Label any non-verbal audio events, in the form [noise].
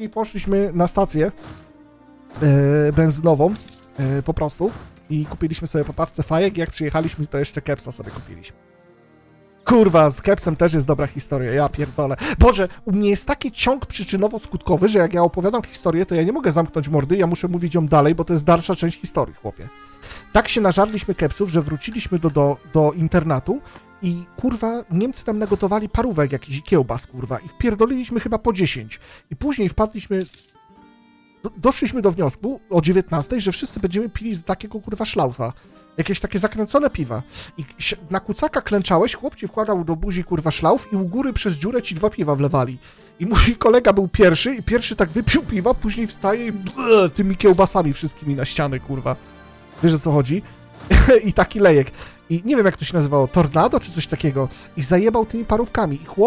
I poszliśmy na stację e, benzynową e, po prostu i kupiliśmy sobie po parce fajek. Jak przyjechaliśmy, to jeszcze kepsa sobie kupiliśmy. Kurwa, z kepsem też jest dobra historia, ja pierdolę. Boże, u mnie jest taki ciąg przyczynowo-skutkowy, że jak ja opowiadam historię, to ja nie mogę zamknąć mordy, ja muszę mówić ją dalej, bo to jest dalsza część historii, chłopie. Tak się nażarliśmy kepsów, że wróciliśmy do, do, do internatu i kurwa, Niemcy nam nagotowali parówek jakiś kiełbas, kurwa, i wpierdoliliśmy chyba po 10. I później wpadliśmy, do, doszliśmy do wniosku o 19, że wszyscy będziemy pili z takiego kurwa szlaufa. Jakieś takie zakręcone piwa. I na kucaka klęczałeś, chłop ci wkładał do buzi kurwa szlauf i u góry przez dziurę ci dwa piwa wlewali. I mój kolega był pierwszy i pierwszy tak wypił piwa, później wstaje i ble, tymi kiełbasami wszystkimi na ściany, kurwa. Wiesz o co chodzi? [laughs] I taki lejek. I nie wiem jak to się nazywało, tornado czy coś takiego. I zajebał tymi parówkami. I chłop